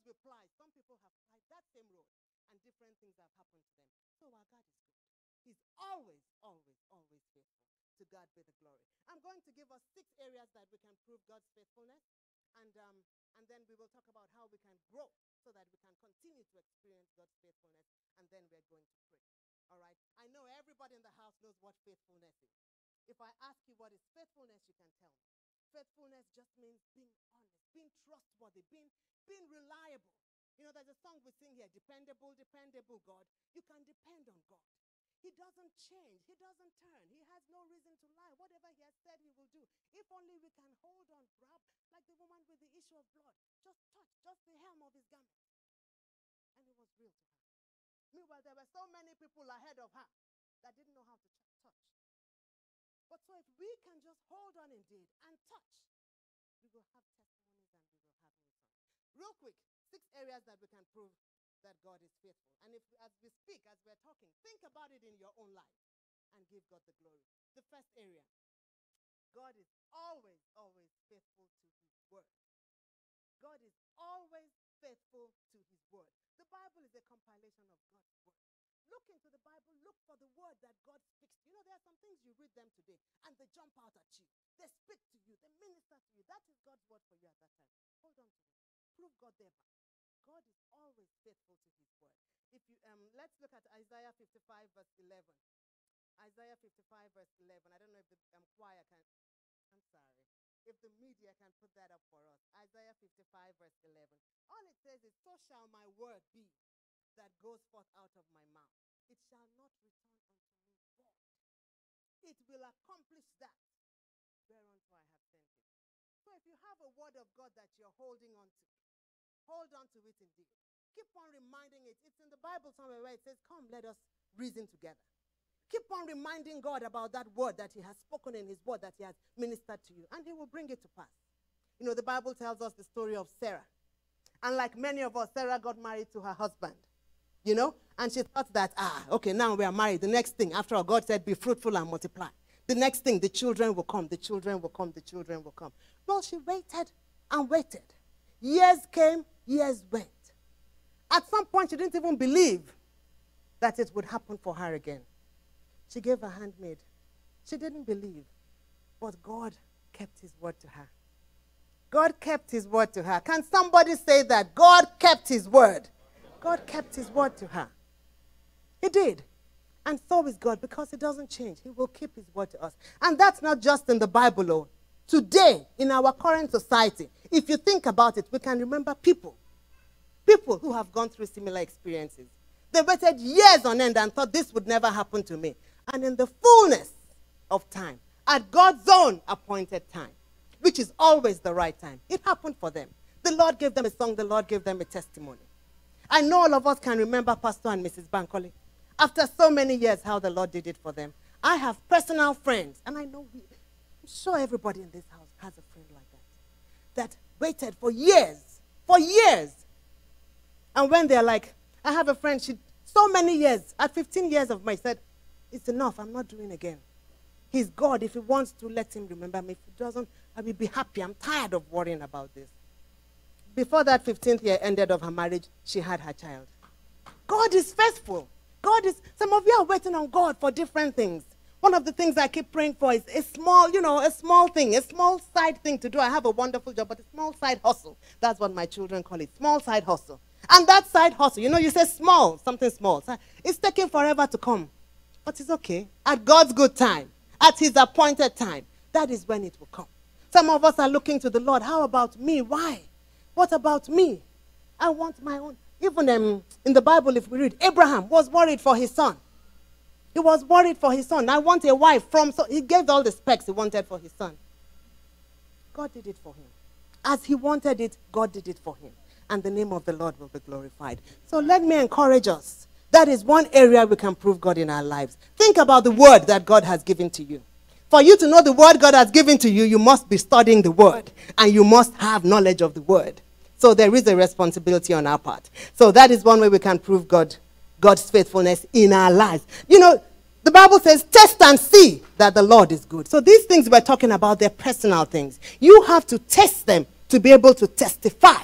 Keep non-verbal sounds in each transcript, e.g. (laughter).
roads we some people have plied that same road and different things have happened to them. So our God is good. He's always, always, always faithful. To God be the glory. I'm going to give us six areas that we can prove God's faithfulness, and um, and then we will talk about how we can grow so that we can continue to experience God's faithfulness, and then we're going to pray. All right. I know everybody in the house knows what faithfulness is. If I ask you what is faithfulness, you can tell me. Faithfulness just means being honest, being trustworthy, being being reliable. You know, there's a song we sing here, dependable, dependable God. You can depend on God. He doesn't change. He doesn't turn. He has no reason to lie. Whatever he has said, he will do. If only we can hold on, grab, like the woman with the issue of blood. Just touch, just the hem of his garment. And it was real to her. Meanwhile, there were so many people ahead of her that didn't know how to ch- touch. But so if we can just hold on indeed and touch, we will have testimonies and we will have new tongues. Real quick, six areas that we can prove that God is faithful. And if as we speak, as we're talking, think about it in your own life and give God the glory. The first area. God is always, always faithful to his word. God is always faithful to his word. The Bible is a compilation of God's word. Look into the Bible, look for the word that God speaks. You know, there are some things you read them today and they jump out at you. They speak to you, they minister to you. That is God's word for you at that time. Hold on to it. Prove God thereby. God is always faithful to his word. If you um, let's look at Isaiah 55 verse 11. Isaiah 55 verse 11. I don't know if the um, choir can. I'm sorry. If the media can put that up for us. Isaiah 55 verse 11. All it says is, "So shall my word be that goes forth out of my mouth. It shall not return unto me void. It will accomplish that whereunto I have sent it." So if you have a word of God that you're holding on to, Hold on to it indeed. Keep on reminding it. It's in the Bible somewhere where it says, Come, let us reason together. Keep on reminding God about that word that He has spoken in His word that He has ministered to you, and He will bring it to pass. You know, the Bible tells us the story of Sarah. And like many of us, Sarah got married to her husband. You know? And she thought that, ah, okay, now we are married. The next thing, after all, God said, be fruitful and multiply. The next thing, the children will come, the children will come, the children will come. Well, she waited and waited. Years came, years went. At some point, she didn't even believe that it would happen for her again. She gave her handmaid. She didn't believe. But God kept his word to her. God kept his word to her. Can somebody say that? God kept his word. God kept his word to her. He did. And so is God because he doesn't change. He will keep his word to us. And that's not just in the Bible, oh. Today, in our current society, if you think about it, we can remember people. People who have gone through similar experiences. They waited years on end and thought this would never happen to me. And in the fullness of time, at God's own appointed time, which is always the right time, it happened for them. The Lord gave them a song, the Lord gave them a testimony. I know all of us can remember Pastor and Mrs. Bankole. After so many years, how the Lord did it for them. I have personal friends, and I know we, I'm sure everybody in this house has a friend like that, that waited for years, for years. And when they're like, I have a friend, she, so many years, at 15 years of my, said, it's enough, I'm not doing again. He's God. If he wants to, let him remember me. If he doesn't, I will be happy. I'm tired of worrying about this. Before that 15th year ended of her marriage, she had her child. God is faithful. God is, some of you are waiting on God for different things. One of the things I keep praying for is a small, you know, a small thing, a small side thing to do. I have a wonderful job, but a small side hustle. That's what my children call it. Small side hustle. And that side hustle, you know, you say small, something small. It's taking forever to come. But it's okay. At God's good time, at his appointed time, that is when it will come. Some of us are looking to the Lord. How about me? Why? What about me? I want my own. Even um, in the Bible, if we read, Abraham was worried for his son. He was worried for his son. I want a wife from. So he gave all the specs he wanted for his son. God did it for him. As he wanted it, God did it for him. And the name of the Lord will be glorified. So let me encourage us. That is one area we can prove God in our lives. Think about the word that God has given to you. For you to know the word God has given to you, you must be studying the word and you must have knowledge of the word. So there is a responsibility on our part. So that is one way we can prove God God's faithfulness in our lives. You know, the Bible says, test and see that the Lord is good. So these things we're talking about, they're personal things. You have to test them to be able to testify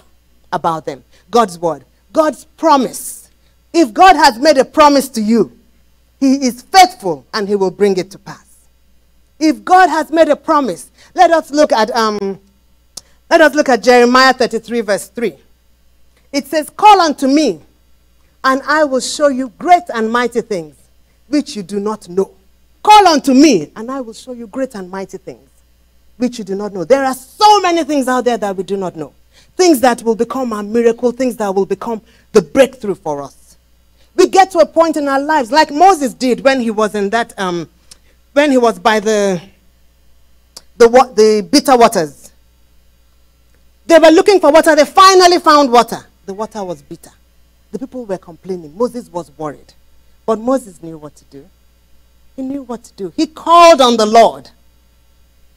about them. God's word, God's promise. If God has made a promise to you, he is faithful and he will bring it to pass. If God has made a promise, let us look at um, let us look at Jeremiah 33, verse 3. It says, Call unto me, and I will show you great and mighty things which you do not know. Call unto me, and I will show you great and mighty things which you do not know. There are so many things out there that we do not know. Things that will become a miracle, things that will become the breakthrough for us. We get to a point in our lives, like Moses did when he was in that, um, when he was by the, the, the bitter waters. They were looking for water. They finally found water. The water was bitter. The people were complaining. Moses was worried. But Moses knew what to do. He knew what to do. He called on the Lord.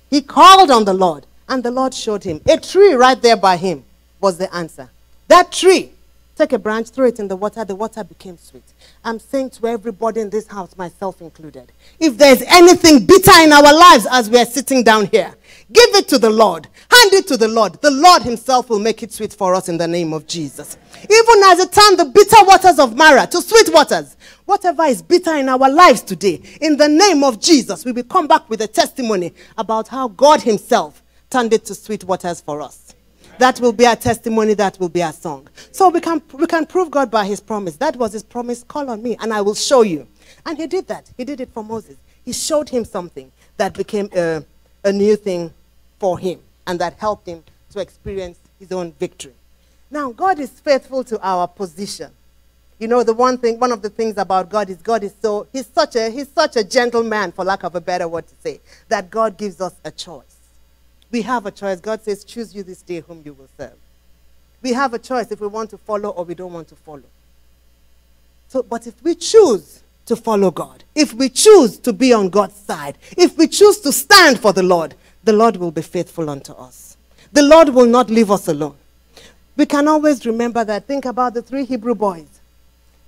He called on the Lord, and the Lord showed him. A tree right there by him was the answer. That tree, take a branch, throw it in the water, the water became sweet. I'm saying to everybody in this house, myself included, if there's anything bitter in our lives as we are sitting down here, give it to the Lord. Hand it to the Lord. The Lord Himself will make it sweet for us in the name of Jesus. Even as it turned the bitter waters of Marah to sweet waters, whatever is bitter in our lives today, in the name of Jesus, we will come back with a testimony about how God Himself turned it to sweet waters for us. That will be our testimony, that will be our song. So we can, we can prove God by His promise. That was His promise call on me, and I will show you. And He did that. He did it for Moses. He showed him something that became a, a new thing for him and that helped him to experience his own victory. Now, God is faithful to our position. You know, the one thing, one of the things about God is God is so, he's such a, he's such a gentleman, for lack of a better word to say, that God gives us a choice. We have a choice. God says, choose you this day whom you will serve. We have a choice if we want to follow or we don't want to follow. So, but if we choose to follow God, if we choose to be on God's side, if we choose to stand for the Lord, the Lord will be faithful unto us. The Lord will not leave us alone. We can always remember that. Think about the three Hebrew boys.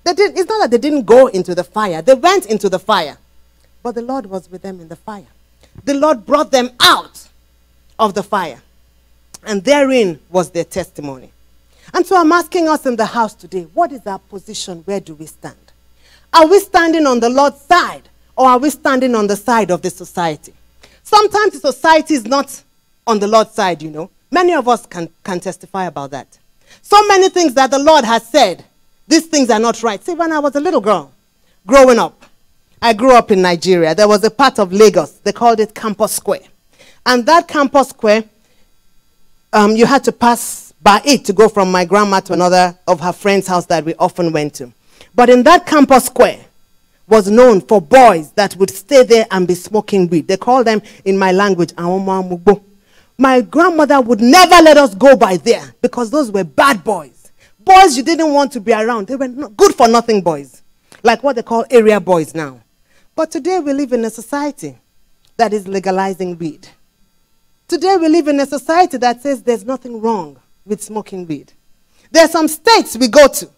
It's not that they didn't go into the fire, they went into the fire. But the Lord was with them in the fire. The Lord brought them out of the fire. And therein was their testimony. And so I'm asking us in the house today what is our position? Where do we stand? Are we standing on the Lord's side or are we standing on the side of the society? Sometimes the society is not on the Lord's side, you know. Many of us can, can testify about that. So many things that the Lord has said, these things are not right. See, when I was a little girl, growing up, I grew up in Nigeria. There was a part of Lagos, they called it Campos Square. And that Campos Square, um, you had to pass by it to go from my grandma to another of her friend's house that we often went to. But in that Campos Square, was known for boys that would stay there and be smoking weed. They call them in my language, my grandmother would never let us go by there because those were bad boys. Boys you didn't want to be around. They were good for nothing boys. Like what they call area boys now. But today we live in a society that is legalizing weed. Today we live in a society that says there's nothing wrong with smoking weed. There are some states we go to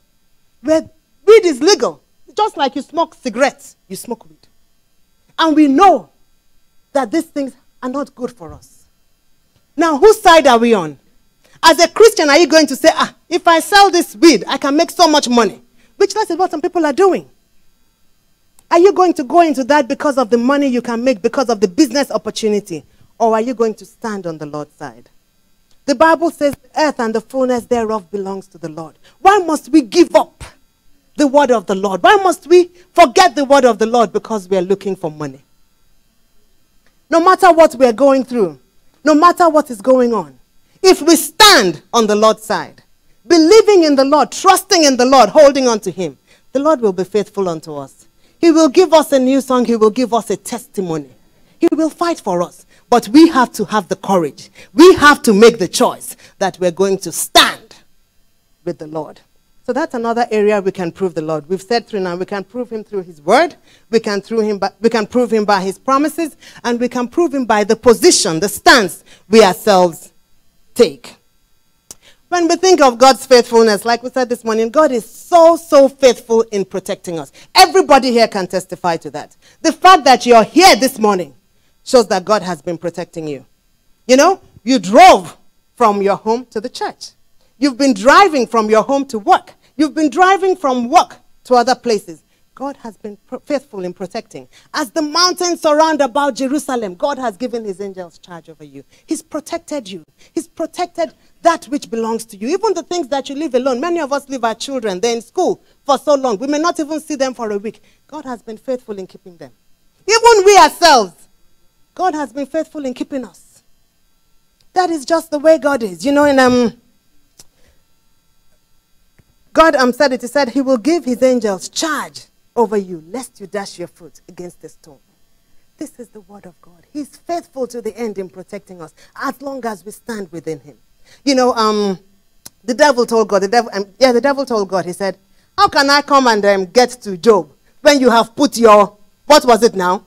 where weed is legal just like you smoke cigarettes, you smoke weed. And we know that these things are not good for us. Now, whose side are we on? As a Christian, are you going to say, ah, if I sell this weed, I can make so much money? Which that's what some people are doing. Are you going to go into that because of the money you can make, because of the business opportunity? Or are you going to stand on the Lord's side? The Bible says, the earth and the fullness thereof belongs to the Lord. Why must we give up the word of the Lord? Why must we forget the word of the Lord because we are looking for money? No matter what we are going through, no matter what is going on, if we stand on the Lord's side, believing in the Lord, trusting in the Lord, holding on to Him, the Lord will be faithful unto us. He will give us a new song, He will give us a testimony. He will fight for us. But we have to have the courage. We have to make the choice that we're going to stand with the Lord. So that's another area we can prove the Lord. We've said through now, we can prove him through his word, we can, through him by, we can prove him by his promises, and we can prove him by the position, the stance we ourselves take. When we think of God's faithfulness, like we said this morning, God is so, so faithful in protecting us. Everybody here can testify to that. The fact that you're here this morning shows that God has been protecting you. You know, you drove from your home to the church. You've been driving from your home to work. You've been driving from work to other places. God has been faithful in protecting. As the mountains surround about Jerusalem, God has given his angels charge over you. He's protected you. He's protected that which belongs to you. Even the things that you leave alone. Many of us leave our children. They're in school for so long. We may not even see them for a week. God has been faithful in keeping them. Even we ourselves, God has been faithful in keeping us. That is just the way God is. You know, in um, God um, said it, He said, He will give His angels charge over you, lest you dash your foot against the stone. This is the word of God. He's faithful to the end in protecting us as long as we stand within Him. You know, um, the devil told God, the devil, um, yeah, the devil told God, he said, How can I come and um, get to Job when you have put your, what was it now?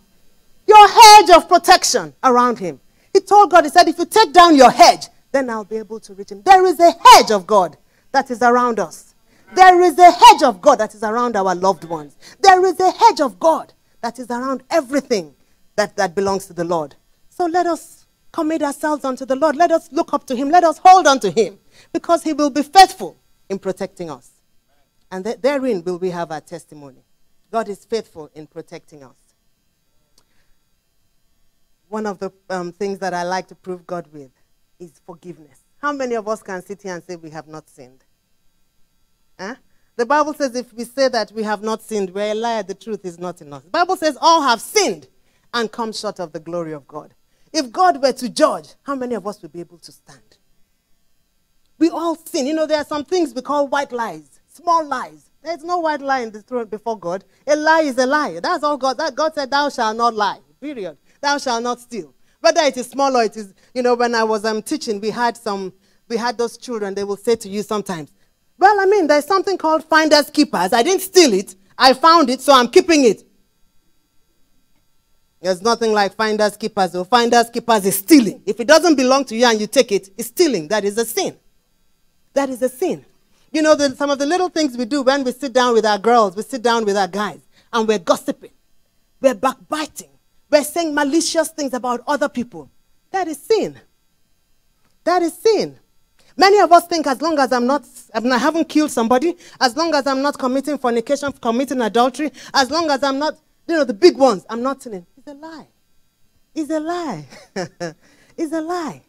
Your hedge of protection around him. He told God, He said, If you take down your hedge, then I'll be able to reach him. There is a hedge of God that is around us. There is a hedge of God that is around our loved ones. There is a hedge of God that is around everything that, that belongs to the Lord. So let us commit ourselves unto the Lord. Let us look up to Him. Let us hold on to Him because He will be faithful in protecting us. And th- therein will we have our testimony. God is faithful in protecting us. One of the um, things that I like to prove God with is forgiveness. How many of us can sit here and say we have not sinned? Huh? The Bible says if we say that we have not sinned, we're a liar, the truth is not in us. The Bible says all have sinned and come short of the glory of God. If God were to judge, how many of us would be able to stand? We all sin. You know, there are some things we call white lies, small lies. There's no white lie in the throne before God. A lie is a lie. That's all God. That God said, "Thou shalt not lie." Period. Thou shalt not steal. Whether it is small or it is, you know, when I was um, teaching, we had some, we had those children. They will say to you sometimes, well, I mean, there's something called finders keepers. I didn't steal it. I found it, so I'm keeping it. There's nothing like finders keepers or finders keepers is stealing. If it doesn't belong to you and you take it, it's stealing. That is a sin. That is a sin. You know, the, some of the little things we do when we sit down with our girls, we sit down with our guys, and we're gossiping, we're backbiting, we're saying malicious things about other people. That is sin. That is sin. Many of us think as long as I'm not, I haven't killed somebody, as long as I'm not committing fornication, committing adultery, as long as I'm not, you know, the big ones, I'm not sinning. It's a lie. It's a lie. (laughs) it's a lie.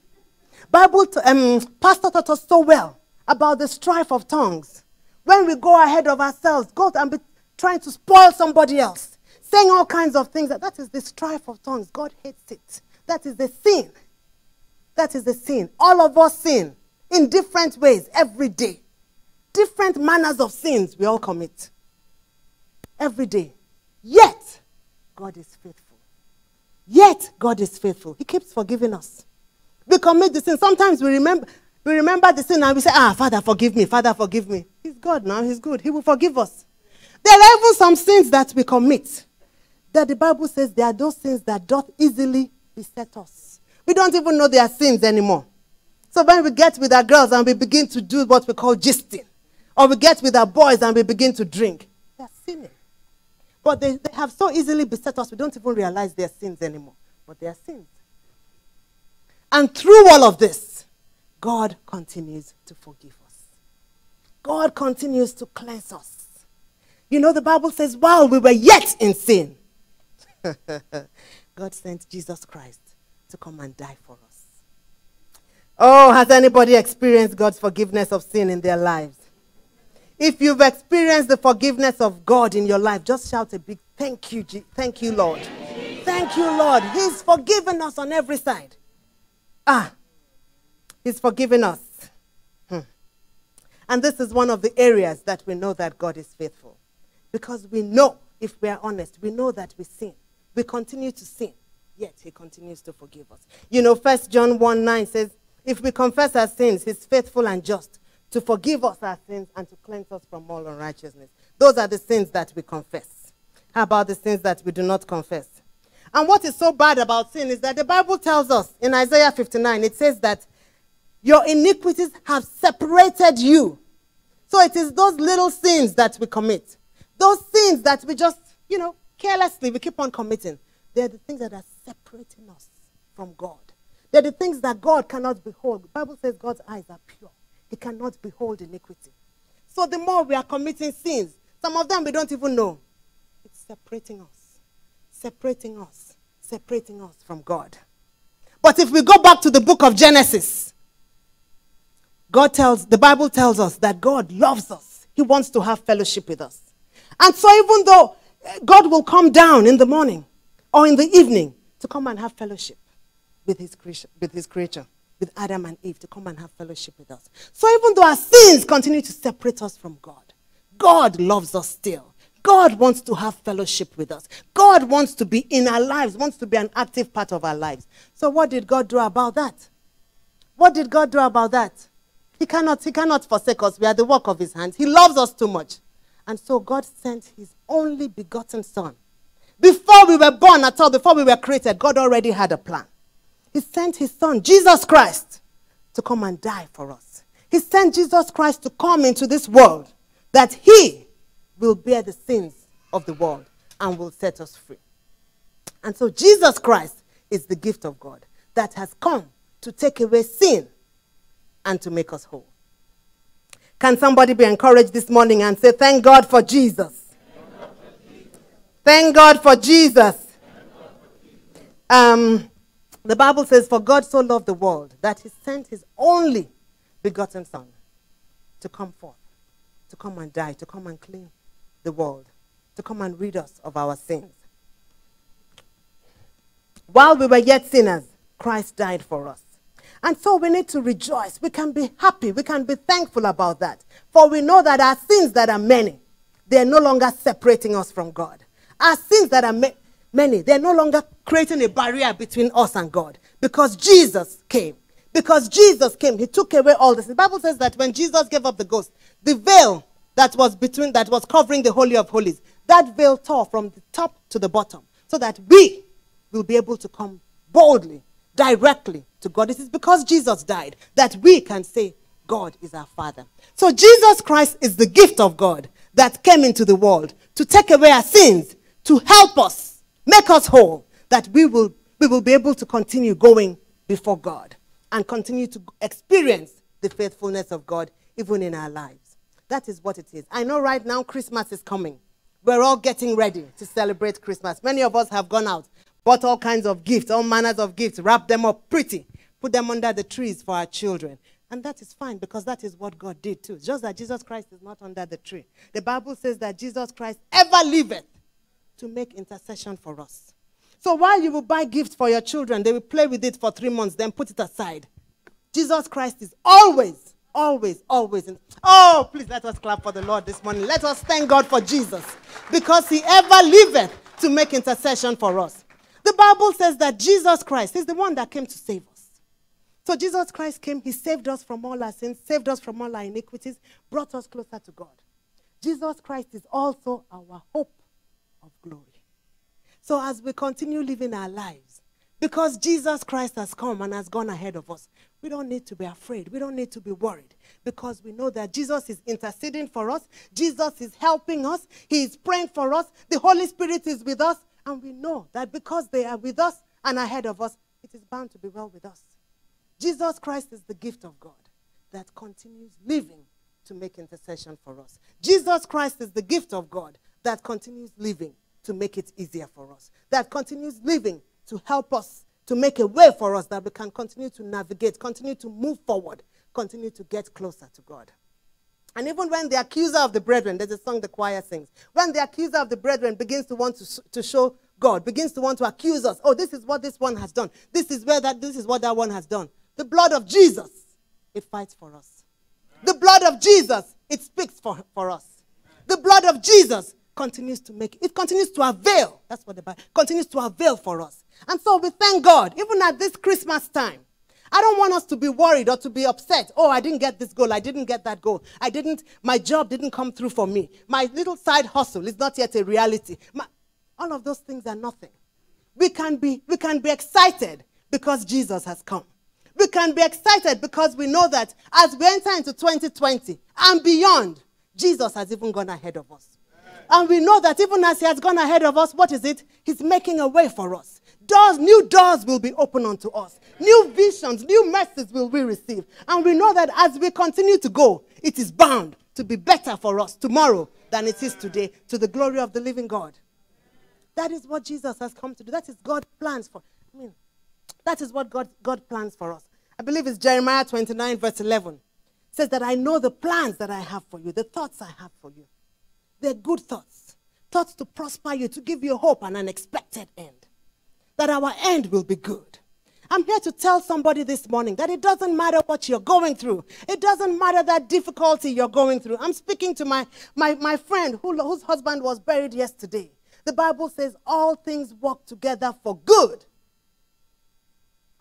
Bible, um, Pastor taught us so well about the strife of tongues. When we go ahead of ourselves, go and be trying to spoil somebody else, saying all kinds of things. That, that is the strife of tongues. God hates it. That is the sin. That is the sin. All of us sin in different ways every day. Different manners of sins we all commit every day. Yet, God is faithful. Yet, God is faithful. He keeps forgiving us. We commit the sin. Sometimes we remember, we remember the sin and we say, Ah, Father, forgive me. Father, forgive me. He's God now. He's good. He will forgive us. There are even some sins that we commit that the Bible says there are those sins that doth easily beset us. We don't even know they are sins anymore. So when we get with our girls and we begin to do what we call gisting, or we get with our boys and we begin to drink, they're sinning. But they, they have so easily beset us, we don't even realize they're sins anymore. But they are sins. And through all of this, God continues to forgive us. God continues to cleanse us. You know, the Bible says, while we were yet in sin, (laughs) God sent Jesus Christ to come and die for us. Oh, has anybody experienced God's forgiveness of sin in their lives? If you've experienced the forgiveness of God in your life, just shout a big thank you, thank you, Lord. Thank you, Lord. He's forgiven us on every side. Ah, He's forgiven us. Hmm. And this is one of the areas that we know that God is faithful. Because we know, if we are honest, we know that we sin. We continue to sin, yet He continues to forgive us. You know, First John 1 9 says, if we confess our sins, He's faithful and just to forgive us our sins and to cleanse us from all unrighteousness. Those are the sins that we confess. How about the sins that we do not confess? And what is so bad about sin is that the Bible tells us in Isaiah 59, it says that your iniquities have separated you. So it is those little sins that we commit. Those sins that we just, you know, carelessly, we keep on committing. They're the things that are separating us from God. They're the things that God cannot behold. The Bible says God's eyes are pure. He cannot behold iniquity. So the more we are committing sins, some of them we don't even know. It's separating us, separating us, separating us from God. But if we go back to the book of Genesis, God tells, the Bible tells us that God loves us. He wants to have fellowship with us. And so even though God will come down in the morning or in the evening to come and have fellowship with his creation, with his creature, with Adam and Eve to come and have fellowship with us. So even though our sins continue to separate us from God, God loves us still. God wants to have fellowship with us. God wants to be in our lives, wants to be an active part of our lives. So what did God do about that? What did God do about that? He cannot, he cannot forsake us. We are the work of his hands. He loves us too much. And so God sent his only begotten son. Before we were born at all, before we were created, God already had a plan. He sent his son, Jesus Christ, to come and die for us. He sent Jesus Christ to come into this world that he will bear the sins of the world and will set us free. And so Jesus Christ is the gift of God that has come to take away sin and to make us whole. Can somebody be encouraged this morning and say, Thank God for Jesus? Thank God for Jesus. Um, the Bible says, For God so loved the world that he sent his only begotten Son to come forth, to come and die, to come and clean the world, to come and rid us of our sins. While we were yet sinners, Christ died for us. And so we need to rejoice. We can be happy. We can be thankful about that. For we know that our sins that are many, they are no longer separating us from God. Our sins that are ma- many, they're no longer creating a barrier between us and God. Because Jesus came. Because Jesus came, He took away all this. The Bible says that when Jesus gave up the ghost, the veil that was between, that was covering the Holy of Holies, that veil tore from the top to the bottom so that we will be able to come boldly, directly to God. It is because Jesus died that we can say, God is our Father. So Jesus Christ is the gift of God that came into the world to take away our sins, to help us, make us whole, that we will, we will be able to continue going before God and continue to experience the faithfulness of God even in our lives. That is what it is. I know right now Christmas is coming. We're all getting ready to celebrate Christmas. Many of us have gone out bought all kinds of gifts, all manners of gifts, wrapped them up pretty, put them under the trees for our children. And that is fine because that is what God did too. Just that Jesus Christ is not under the tree. The Bible says that Jesus Christ ever liveth to make intercession for us. So while you will buy gifts for your children, they will play with it for three months, then put it aside. Jesus Christ is always, always, always. In- oh, please let us clap for the Lord this morning. Let us thank God for Jesus because he ever liveth to make intercession for us. The Bible says that Jesus Christ is the one that came to save us. So Jesus Christ came, he saved us from all our sins, saved us from all our iniquities, brought us closer to God. Jesus Christ is also our hope of glory. So as we continue living our lives, because Jesus Christ has come and has gone ahead of us, we don't need to be afraid. We don't need to be worried because we know that Jesus is interceding for us. Jesus is helping us. He is praying for us. The Holy Spirit is with us. And we know that because they are with us and ahead of us, it is bound to be well with us. Jesus Christ is the gift of God that continues living to make intercession for us. Jesus Christ is the gift of God that continues living to make it easier for us, that continues living to help us, to make a way for us that we can continue to navigate, continue to move forward, continue to get closer to God. And even when the accuser of the brethren, there's a song the choir sings, when the accuser of the brethren begins to want to, to show God, begins to want to accuse us, oh, this is what this one has done, this is where that, this is what that one has done. The blood of Jesus, it fights for us. The blood of Jesus, it speaks for, for us. The blood of Jesus continues to make, it continues to avail. That's what the Bible continues to avail for us. And so we thank God, even at this Christmas time. I don't want us to be worried or to be upset. Oh, I didn't get this goal. I didn't get that goal. I didn't, my job didn't come through for me. My little side hustle is not yet a reality. My, all of those things are nothing. We can be, we can be excited because Jesus has come. We can be excited because we know that as we enter into 2020 and beyond, Jesus has even gone ahead of us. And we know that even as he has gone ahead of us, what is it? He's making a way for us. Doors, new doors will be open unto us. New visions, new messages will we receive. And we know that as we continue to go, it is bound to be better for us tomorrow than it is today to the glory of the living God. That is what Jesus has come to do. That is God's plans for. I mean, that is what God, God plans for us. I believe it's Jeremiah 29, verse 11. It says that I know the plans that I have for you, the thoughts I have for you. They're good thoughts, thoughts to prosper you, to give you hope and an expected end. That our end will be good. I'm here to tell somebody this morning that it doesn't matter what you're going through. It doesn't matter that difficulty you're going through. I'm speaking to my, my, my friend who, whose husband was buried yesterday. The Bible says all things work together for good.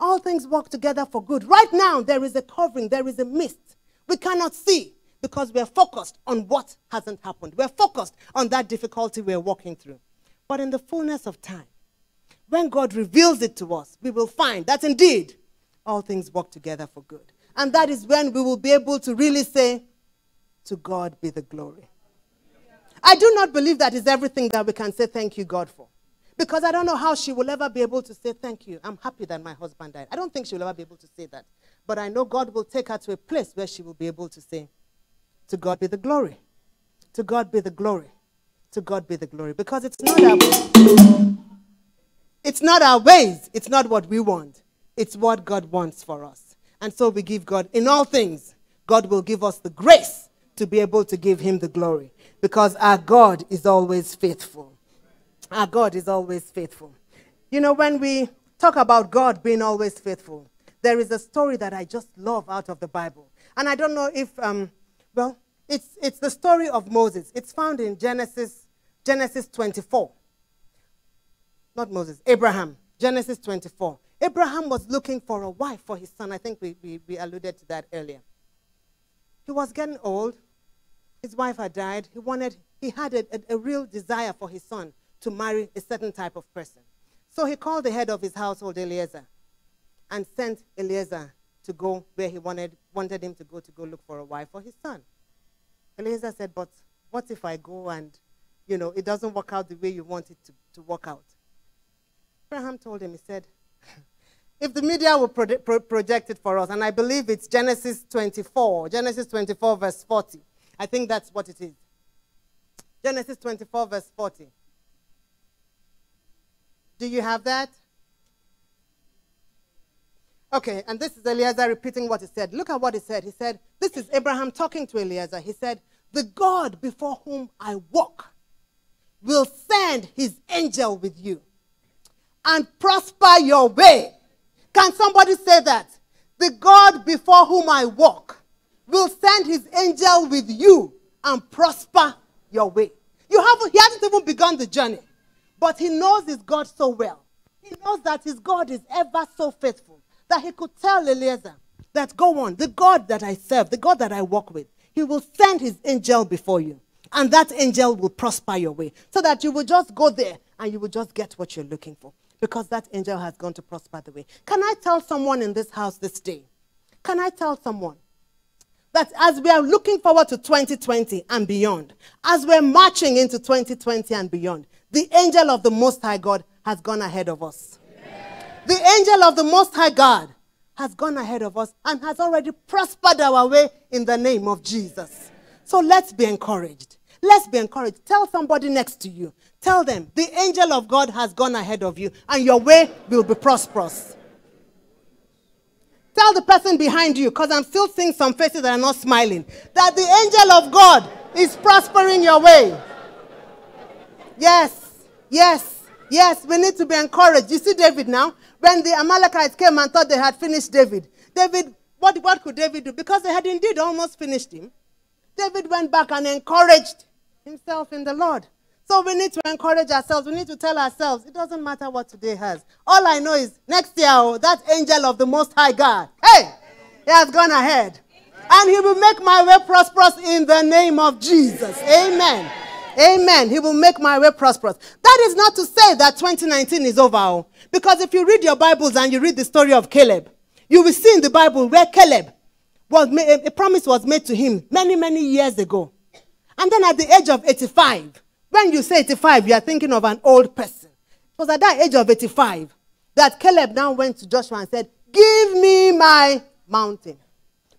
All things work together for good. Right now, there is a covering, there is a mist. We cannot see because we're focused on what hasn't happened. We're focused on that difficulty we're walking through. But in the fullness of time, when God reveals it to us, we will find that indeed all things work together for good. And that is when we will be able to really say, To God be the glory. I do not believe that is everything that we can say thank you, God, for. Because I don't know how she will ever be able to say thank you. I'm happy that my husband died. I don't think she will ever be able to say that. But I know God will take her to a place where she will be able to say, To God be the glory. To God be the glory. To God be the glory. Because it's not our it's not our ways. It's not what we want. It's what God wants for us. And so we give God, in all things, God will give us the grace to be able to give Him the glory. Because our God is always faithful. Our God is always faithful. You know, when we talk about God being always faithful, there is a story that I just love out of the Bible. And I don't know if, um, well, it's, it's the story of Moses. It's found in Genesis, Genesis 24 not Moses, Abraham, Genesis 24. Abraham was looking for a wife for his son. I think we, we, we alluded to that earlier. He was getting old. His wife had died. He wanted, he had a, a, a real desire for his son to marry a certain type of person. So he called the head of his household, Eliezer, and sent Eliezer to go where he wanted, wanted him to go to go look for a wife for his son. Eliezer said, But what if I go and, you know, it doesn't work out the way you want it to, to work out? Abraham told him, he said, if the media will pro pro project it for us, and I believe it's Genesis 24, Genesis 24, verse 40. I think that's what it is. Genesis 24, verse 40. Do you have that? Okay, and this is Eliezer repeating what he said. Look at what he said. He said, This is Abraham talking to Eliezer. He said, The God before whom I walk will send his angel with you and prosper your way. Can somebody say that? The God before whom I walk will send his angel with you and prosper your way. You haven't, he hasn't even begun the journey, but he knows his God so well. He knows that his God is ever so faithful that he could tell Eliezer that go on, the God that I serve, the God that I walk with, he will send his angel before you. And that angel will prosper your way so that you will just go there and you will just get what you're looking for because that angel has gone to prosper the way. Can I tell someone in this house this day? Can I tell someone that as we are looking forward to 2020 and beyond, as we're marching into 2020 and beyond, the angel of the Most High God has gone ahead of us. The angel of the Most High God has gone ahead of us and has already prospered our way in the name of Jesus. So let's be encouraged. Let's be encouraged. Tell somebody next to you Tell them, the angel of God has gone ahead of you, and your way will be prosperous. Tell the person behind you, because I'm still seeing some faces that are not smiling, that the angel of God is prospering your way. Yes, yes, yes, we need to be encouraged. You see David now? When the Amalekites came and thought they had finished David, David, what, what could David do? Because they had indeed almost finished him. David went back and encouraged himself in the Lord. So we need to encourage ourselves. We need to tell ourselves, it doesn't matter what today has. All I know is next year, oh, that angel of the Most High God, hey, he has gone ahead. And he will make my way prosperous in the name of Jesus. Amen. Amen. He will make my way prosperous. That is not to say that 2019 is over. Oh. Because if you read your Bibles and you read the story of Caleb, you will see in the Bible where Caleb was made, a promise was made to him many, many years ago. And then at the age of 85, when you say 85, you are thinking of an old person. It was at that age of 85 that Caleb now went to Joshua and said, give me my mountain.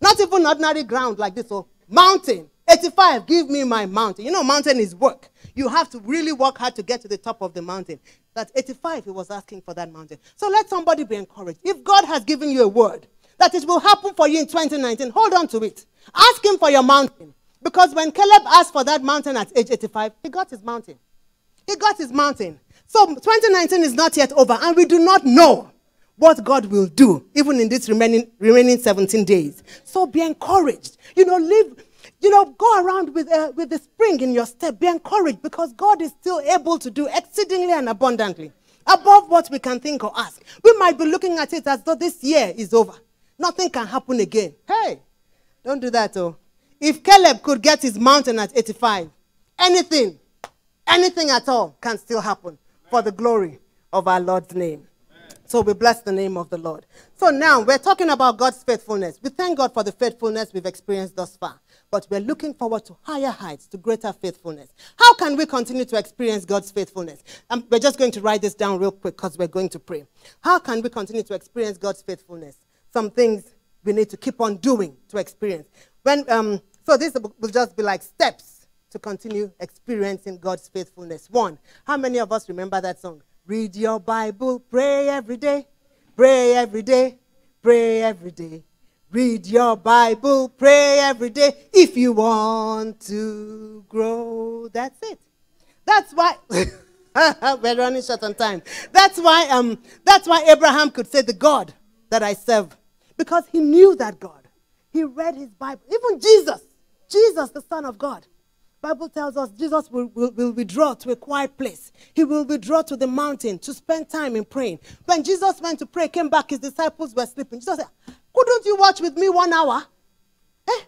Not even ordinary ground like this, oh, mountain. 85, give me my mountain. You know, mountain is work. You have to really work hard to get to the top of the mountain. That 85, he was asking for that mountain. So let somebody be encouraged. If God has given you a word that it will happen for you in 2019, hold on to it. Ask him for your mountain. Because when Caleb asked for that mountain at age 85, he got his mountain. He got his mountain. So 2019 is not yet over, and we do not know what God will do, even in these remaining, remaining 17 days. So be encouraged. You know, live, you know, go around with, uh, with the spring in your step. Be encouraged because God is still able to do exceedingly and abundantly above what we can think or ask. We might be looking at it as though this year is over. Nothing can happen again. Hey, don't do that, oh. If Caleb could get his mountain at 85, anything, anything at all can still happen for the glory of our Lord's name. So we bless the name of the Lord. So now we're talking about God's faithfulness. We thank God for the faithfulness we've experienced thus far, but we're looking forward to higher heights, to greater faithfulness. How can we continue to experience God's faithfulness? Um, we're just going to write this down real quick because we're going to pray. How can we continue to experience God's faithfulness? Some things we need to keep on doing to experience. When, um, so this will just be like steps to continue experiencing God's faithfulness. One, how many of us remember that song? Read your Bible, pray every day, pray every day, pray every day. Read your Bible, pray every day if you want to grow. That's it. That's why (laughs) we're running short on time. That's why um that's why Abraham could say the God that I serve. Because he knew that God. He read his Bible. Even Jesus, Jesus, the Son of God. Bible tells us Jesus will, will, will, withdraw to a quiet place. He will withdraw to the mountain to spend time in praying. When Jesus went to pray, came back, his disciples were sleeping. Jesus said, Couldn't you watch with me one hour? Eh?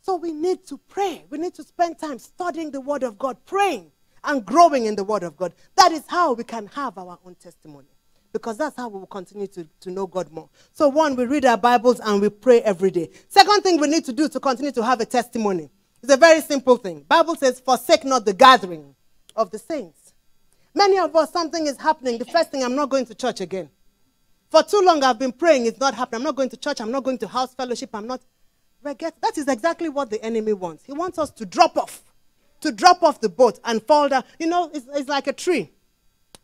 So we need to pray. We need to spend time studying the Word of God, praying and growing in the Word of God. That is how we can have our own testimony. Because that's how we will continue to, to know God more. So, one, we read our Bibles and we pray every day. Second thing we need to do to continue to have a testimony it's a very simple thing. Bible says, forsake not the gathering of the saints. Many of us, something is happening. The first thing, I'm not going to church again. For too long, I've been praying, it's not happening. I'm not going to church, I'm not going to house fellowship, I'm not. Forget. That is exactly what the enemy wants. He wants us to drop off, to drop off the boat and fall down. You know, it's, it's like a tree.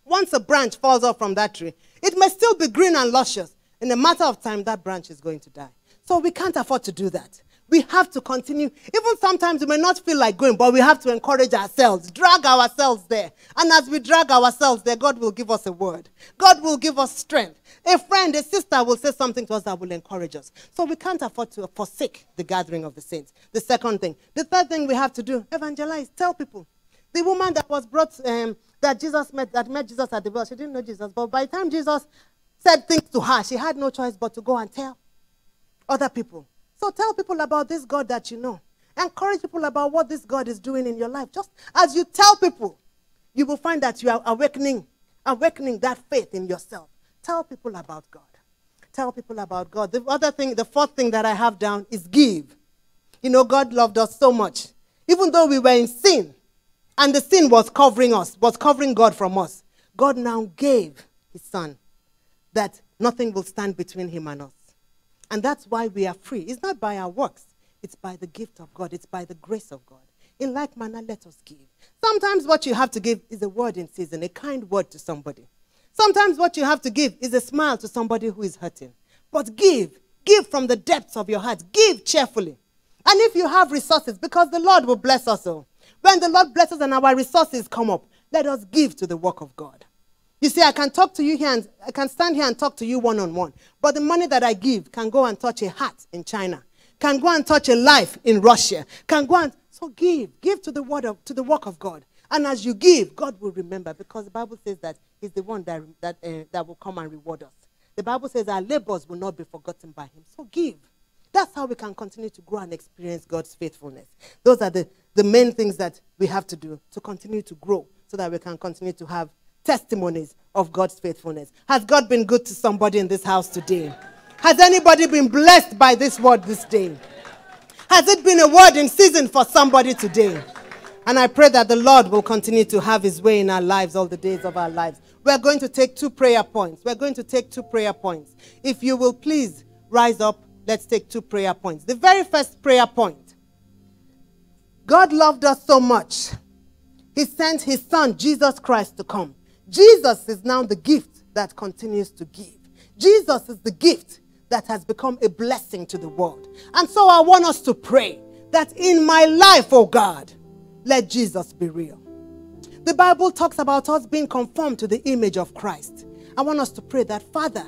Once a branch falls off from that tree, it may still be green and luscious. In a matter of time, that branch is going to die. So we can't afford to do that we have to continue. Even sometimes we may not feel like going, but we have to encourage ourselves, drag ourselves there. And as we drag ourselves there, God will give us a word. God will give us strength. A friend, a sister will say something to us that will encourage us. So we can't afford to forsake the gathering of the saints. The second thing. The third thing we have to do, evangelize, tell people. The woman that was brought, um, that Jesus met, that met Jesus at the well, she didn't know Jesus. But by the time Jesus said things to her, she had no choice but to go and tell other people. So tell people about this God that you know. Encourage people about what this God is doing in your life. Just as you tell people, you will find that you are awakening, awakening that faith in yourself. Tell people about God. Tell people about God. The other thing, the fourth thing that I have down is give. You know, God loved us so much. Even though we were in sin, and the sin was covering us, was covering God from us, God now gave his son that nothing will stand between him and us. And that's why we are free. It's not by our works, it's by the gift of God, it's by the grace of God. In like manner, let us give. Sometimes what you have to give is a word in season, a kind word to somebody. Sometimes what you have to give is a smile to somebody who is hurting. But give, give from the depths of your heart, give cheerfully. And if you have resources, because the Lord will bless us all. When the Lord blesses and our resources come up, let us give to the work of God. You see, I can talk to you here and I can stand here and talk to you one on one. But the money that I give can go and touch a heart in China, can go and touch a life in Russia, can go and so give, give to the word of to the work of God. And as you give, God will remember because the Bible says that He's the one that that uh, that will come and reward us. The Bible says our labors will not be forgotten by Him. So give. That's how we can continue to grow and experience God's faithfulness. Those are the, the main things that we have to do to continue to grow so that we can continue to have testimonies of God's faithfulness. Has God been good to somebody in this house today? Has anybody been blessed by this word this day? Has it been a word in season for somebody today? And I pray that the Lord will continue to have his way in our lives all the days of our lives. we're going to take two prayer points. We're going to take two prayer points. If you will please rise up, let's take two prayer points. The very first prayer point God loved us so much, He sent His Son, Jesus Christ, to come. Jesus is now the gift that continues to give. Jesus is the gift that has become a blessing to the world. And so I want us to pray that in my life, oh God, let Jesus be real. The Bible talks about us being conformed to the image of Christ. I want us to pray that, Father,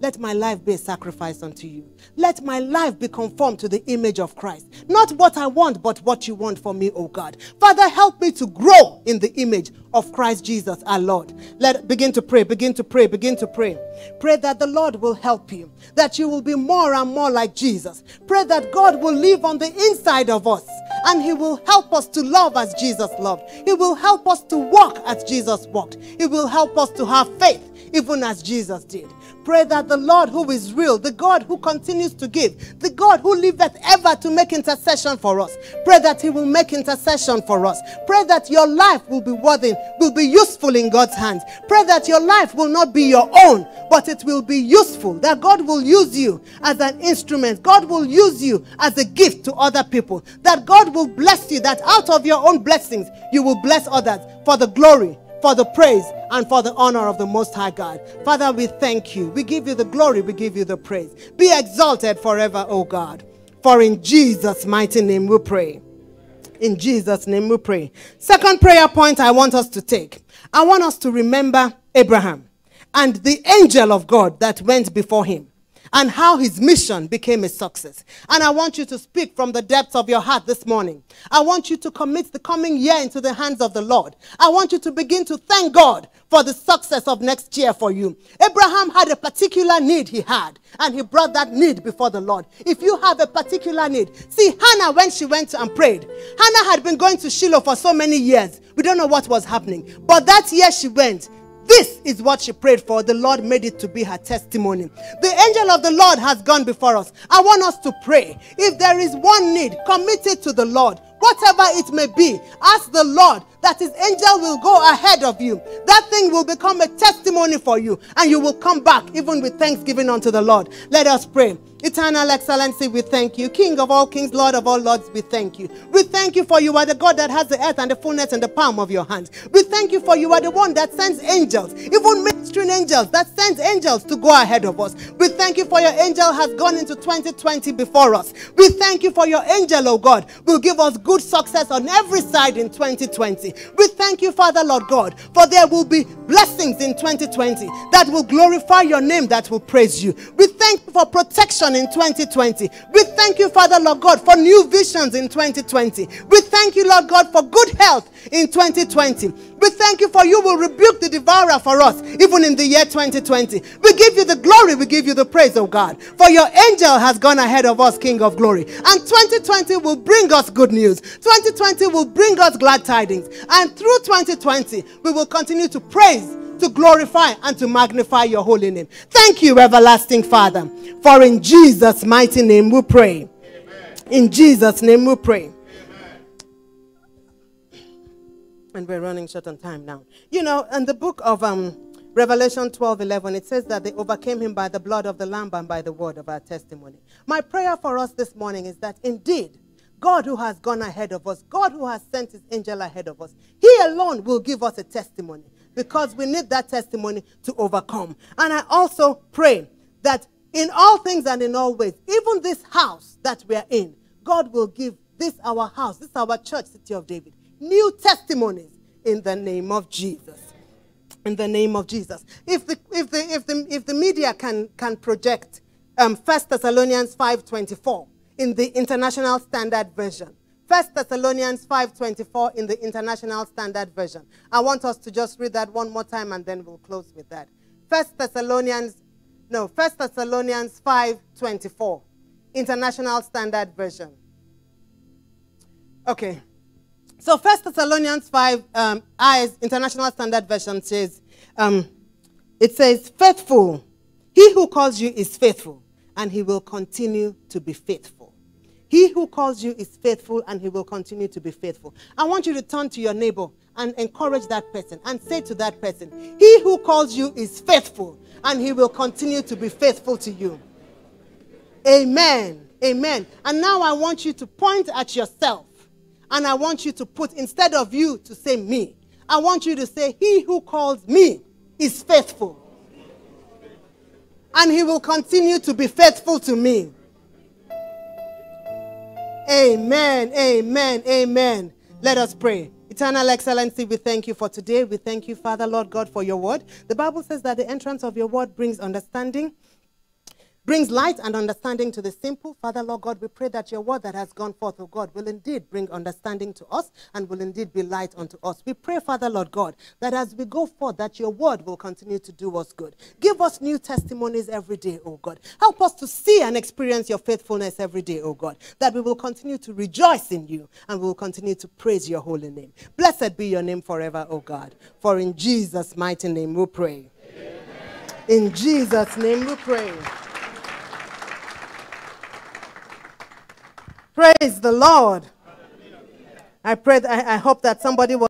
let my life be a sacrifice unto you. Let my life be conformed to the image of Christ. Not what I want, but what you want for me, O God. Father, help me to grow in the image of Christ Jesus, our Lord. Let begin to pray, begin to pray, begin to pray. Pray that the Lord will help you, that you will be more and more like Jesus. Pray that God will live on the inside of us and He will help us to love as Jesus loved. He will help us to walk as Jesus walked. He will help us to have faith even as Jesus did. Pray that the Lord who is real, the God who continues to give, the God who liveth ever to make intercession for us, pray that He will make intercession for us. Pray that your life will be worthy, will be useful in God's hands. Pray that your life will not be your own, but it will be useful, that God will use you as an instrument. God will use you as a gift to other people, that God will bless you, that out of your own blessings, you will bless others for the glory for the praise and for the honor of the Most High God. Father, we thank you. We give you the glory. We give you the praise. Be exalted forever, O God. For in Jesus' mighty name we pray. In Jesus' name we pray. Second prayer point I want us to take. I want us to remember Abraham and the angel of God that went before him and how his mission became a success. And I want you to speak from the depths of your heart this morning. I want you to commit the coming year into the hands of the Lord. I want you to begin to thank God for the success of next year for you. Abraham had a particular need he had, and he brought that need before the Lord. If you have a particular need, see, Hannah, when she went and prayed, Hannah had been going to Shiloh for so many years. We don't know what was happening. But that year she went, this is what she prayed for. The Lord made it to be her testimony. The angel of the Lord has gone before us. I want us to pray. If there is one need, commit it to the Lord. Whatever it may be, ask the Lord that his angel will go ahead of you. That thing will become a testimony for you, and you will come back even with thanksgiving unto the Lord. Let us pray. Eternal Excellency, we thank you. King of all kings, Lord of all lords, we thank you. We thank you for you are the God that has the earth and the fullness in the palm of your hands. We thank you for you are the one that sends angels, even ministering angels, that sends angels to go ahead of us. We thank you for your angel has gone into 2020 before us. We thank you for your angel, oh God, will give us good success on every side in 2020. We thank you, Father, Lord God, for there will be blessings in 2020 that will glorify your name, that will praise you. We thank you for protection in 2020. We thank you, Father, Lord God, for new visions in 2020. We thank you, Lord God, for good health in 2020. We thank you for you will rebuke the devourer for us, even in the year 2020. We give you the glory, we give you the praise, oh God. For your angel has gone ahead of us, King of glory. And 2020 will bring us good news. 2020 will bring us glad tidings. And through 2020, we will continue to praise to glorify and to magnify your holy name. Thank you, everlasting Father. For in Jesus' mighty name we pray. Amen. In Jesus' name we pray. Amen. And we're running short on time now. You know, in the book of um, Revelation 12 11, it says that they overcame him by the blood of the Lamb and by the word of our testimony. My prayer for us this morning is that indeed, God who has gone ahead of us, God who has sent his angel ahead of us, he alone will give us a testimony because we need that testimony to overcome. And I also pray that in all things and in all ways, even this house that we are in, God will give this our house, this our church, City of David, new testimonies in the name of Jesus. In the name of Jesus. If the if the if the if the media can can project um, 1 Thessalonians 5:24 in the International Standard Version, 1 Thessalonians 5:24 in the International Standard Version. I want us to just read that one more time and then we'll close with that. 1 Thessalonians no, 1 Thessalonians 5:24 International Standard Version. Okay. So 1 Thessalonians 5 um, IS International Standard Version says um, it says faithful he who calls you is faithful and he will continue to be faithful. He who calls you is faithful and he will continue to be faithful. I want you to turn to your neighbor and encourage that person and say to that person, He who calls you is faithful, and he will continue to be faithful to you. Amen. Amen. And now I want you to point at yourself. And I want you to put, instead of you to say me, I want you to say, He who calls me is faithful. And he will continue to be faithful to me. Amen. Amen. Amen. Let us pray. Eternal Excellency, we thank you for today. We thank you, Father, Lord God, for your word. The Bible says that the entrance of your word brings understanding brings light and understanding to the simple. Father, Lord God, we pray that your word that has gone forth, oh God, will indeed bring understanding to us and will indeed be light unto us. We pray, Father, Lord God, that as we go forth, that your word will continue to do us good. Give us new testimonies every day, oh God. Help us to see and experience your faithfulness every day, oh God, that we will continue to rejoice in you and we will continue to praise your holy name. Blessed be your name forever, O God. For in Jesus' mighty name we pray. Amen. In Jesus' name we pray. Praise the Lord. I pray, I, I hope that somebody will.